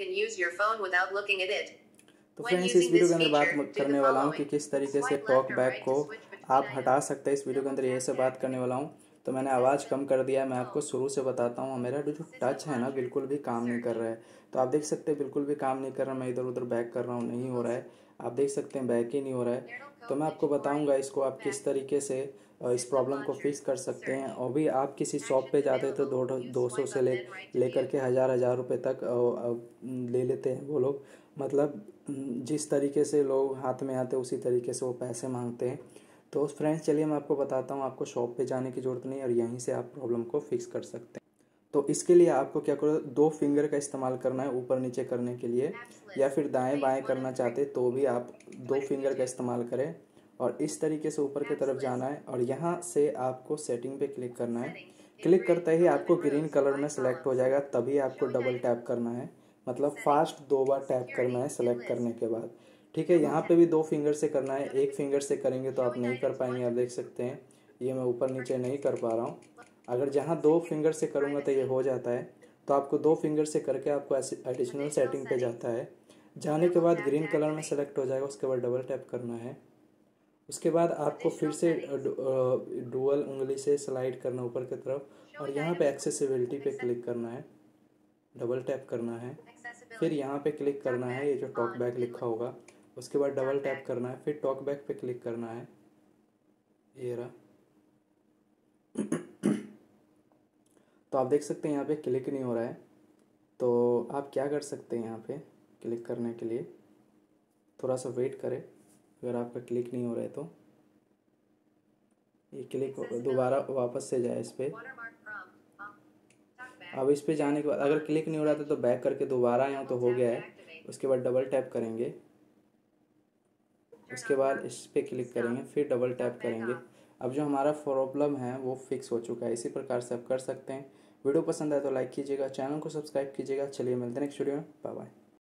can use your phone without looking at it. तो friends इस video के अंदर बात करने वाला हूँ कि किस तरीके से टॉक बैक को आप हटा सकते हैं। इस वीडियो के अंदर यह से बात करने वाला हूँ। तो मैंने आवाज़ कम कर दिया, मैं आपको शुरू से बताता हूँ। मेरा जो टच है ना, बिल्कुल भी काम नहीं कर रहा है। तो आप देख सकते हैं, बिल्कुल भी काम नहीं कर रहा, मैं इधर उधर बैक कर रहा हूँ, नहीं हो रहा है। आप देख सकते हैं बैक ही नहीं हो रहा है। तो मैं आपको बताऊँगा इसको आप किस तरीके से इस प्रॉब्लम को फिक्स कर सकते हैं। और भी आप किसी शॉप पे जाते हैं तो दो दो सौ से ले, लेकर के हज़ार हज़ार रुपये तक ले लेते हैं वो लोग। मतलब जिस तरीके से लोग हाथ में आते उसी तरीके से वो पैसे मांगते हैं। तो फ्रेंड्स चलिए मैं आपको बताता हूँ आपको शॉप पे जाने की ज़रूरत नहीं है और यहीं से आप प्रॉब्लम को फिक्स कर सकते हैं। तो इसके लिए आपको क्या करो दो फिंगर का इस्तेमाल करना है ऊपर नीचे करने के लिए या फिर दाएँ बाएँ करना चाहते तो भी आप दो फिंगर का इस्तेमाल करें और इस तरीके से ऊपर की तरफ़ जाना है और यहाँ से आपको सेटिंग पे क्लिक करना है। क्लिक करते ही आपको ग्रीन कलर में सेलेक्ट हो जाएगा तभी आपको डबल टैप करना है। मतलब फास्ट दो बार टैप करना है सेलेक्ट करने के बाद। ठीक है, यहाँ पे भी दो फिंगर से करना है, एक फिंगर से करेंगे तो आप नहीं कर पाएँगे, आप देख सकते हैं। ये मैं ऊपर नीचे नहीं कर पा रहा हूँ। अगर जहाँ दो फिंगर से करूँगा तो ये हो जाता है। तो आपको दो फिंगर से करके आपको एडिशनल सेटिंग पे जाता है। जाने के बाद ग्रीन कलर में सेलेक्ट हो जाएगा, उसके बाद डबल टैप करना है। उसके बाद आपको फिर से डुअल उंगली से स्लाइड करना ऊपर की तरफ़। और यहाँ पे एक्सेसिबिलिटी पे क्लिक करना है। डबल टैप करना है। फिर यहाँ पे क्लिक करना है, ये जो टॉक बैक लिखा होगा। उसके बाद डबल टैप करना है फिर टॉक बैक पे क्लिक करना है। ये रहा। तो आप देख सकते हैं यहाँ पे क्लिक नहीं हो रहा है। तो आप क्या कर सकते हैं यहाँ पे क्लिक करने के लिए? थोड़ा सा वेट करें अगर आपका क्लिक नहीं हो रहा है तो। ये क्लिक दोबारा वापस से जाए इस पर um. अब इस पे जाने के बाद अगर क्लिक नहीं हो रहा था तो बैक करके दोबारा आए तो हो गया है। उसके बाद डबल टैप करेंगे। उसके बाद इस पर क्लिक करेंगे फिर डबल टैप करेंगे। अब जो हमारा प्रॉब्लम है वो फिक्स हो चुका है। इसी प्रकार से आप कर सकते हैं। वीडियो पसंद आए तो लाइक कीजिएगा चैनल को सब्सक्राइब कीजिएगा। चलिए मिलते हैं नेक्स्ट वीडियो में। Bye bye